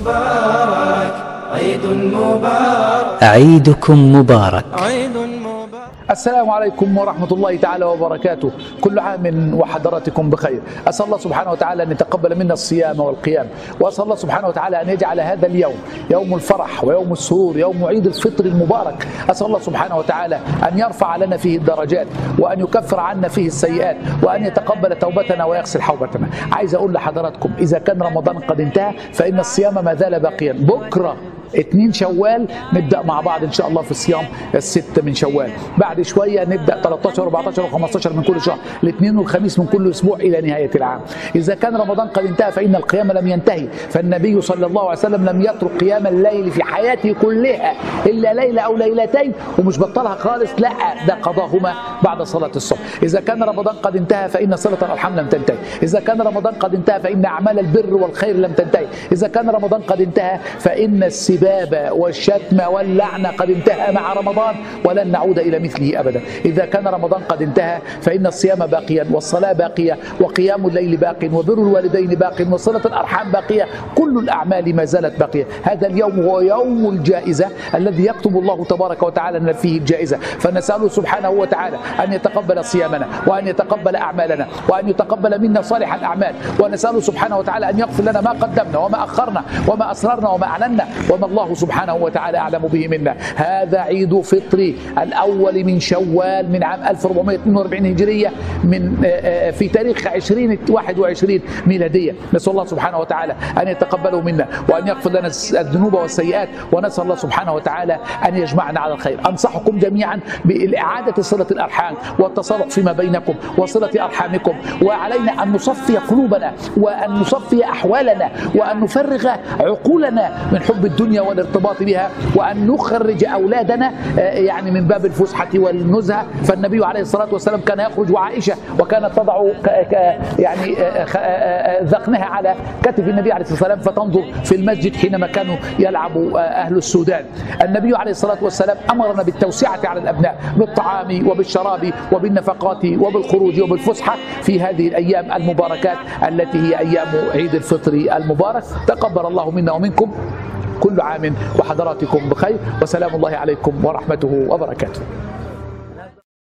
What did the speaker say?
مبارك. عيد مبارك. عيدكم مبارك. عيد مبارك السلام عليكم ورحمة الله تعالى وبركاته. كل عام وحضراتكم بخير. أسأل الله سبحانه وتعالى أن يتقبل منا الصيام والقيام. وأسأل الله سبحانه وتعالى أن يجعل هذا اليوم يوم الفرح ويوم السرور يوم عيد الفطر المبارك. أسأل الله سبحانه وتعالى أن يرفع لنا فيه الدرجات وأن يكفر عنا فيه السيئات وأن يتقبل توبتنا ويغسل حوبتنا. عايز أقول لحضراتكم إذا كان رمضان قد انتهى فإن الصيام ما زال باقيا. بكرة اتنين شوال نبدأ مع بعض إن شاء الله في الصيام الست من شوال. بعد شوية نبدأ 13 و14 و15 من كل شهر. الاثنين والخميس من كل أسبوع إلى نهاية العام. إذا كان رمضان قد انتهى فإن القيام لم ينتهي. فالنبي صلى الله عليه وسلم لم يترك قيام الليل في حياته كلها إلا ليلة أو ليلتين ومش بطلها خالص لا ده قضاهما بعد صلاة الصبح. إذا كان رمضان قد انتهى فإن صله الأرحام لم تنتهي. إذا كان رمضان قد انتهى فإن أعمال البر والخير لم تنتهي. إذا كان رمضان قد انتهى فإن السباب والشتم واللعنه قد انتهى مع رمضان ولن نعود إلى مثله أبدا. إذا كان رمضان قد انتهى فإن الصيام باقيا والصلاة باقية وقيام الليل باق وبر الوالدين باق وصله الأرحام باقية. كل الأعمال ما زالت باقية. هذا اليوم هو يوم الجائزة الذي يكتب الله تبارك وتعالى لنا فيه الجائزة. فنسأله سبحانه وتعالى أن يتقبل صيامنا وأن يتقبل أعمالنا وأن يتقبل منا صالح الأعمال. ونسأله سبحانه وتعالى أن يغفر لنا ما قدمنا وما أخرنا وما أسررنا وما أعلنا وما الله سبحانه وتعالى أعلم به منا. هذا عيد فطري الأول من شوال من عام 1442 هجرية من في تاريخ 2021 ميلادية. نسأل الله سبحانه وتعالى أن يتقبله منا وأن يغفر لنا الذنوب والسيئات ونسأل الله سبحانه وتعالى أن يجمعنا على الخير. أنصحكم جميعا بإعادة صله الأرحام والتصالح فيما بينكم وصلة أرحامكم وعلينا أن نصفي قلوبنا وأن نصفي أحوالنا وأن نفرغ عقولنا من حب الدنيا والارتباط بها وأن نخرج أولادنا يعني من باب الفسحة والنزهة. فالنبي عليه الصلاة والسلام كان يخرج وعائشة وكانت تضع يعني ذقنها على كتف النبي عليه الصلاة والسلام فتنظر في المسجد حينما كانوا يلعب أهل السودان. النبي عليه الصلاة والسلام أمرنا بالتوسعة على الأبناء بالطعام وبالشراب وبالنفقات وبالخروج وبالفسحة في هذه الأيام المباركات التي هي أيام عيد الفطر المبارك. تقبل الله منا ومنكم. كل عام وحضراتكم بخير وسلام الله عليكم ورحمته وبركاته.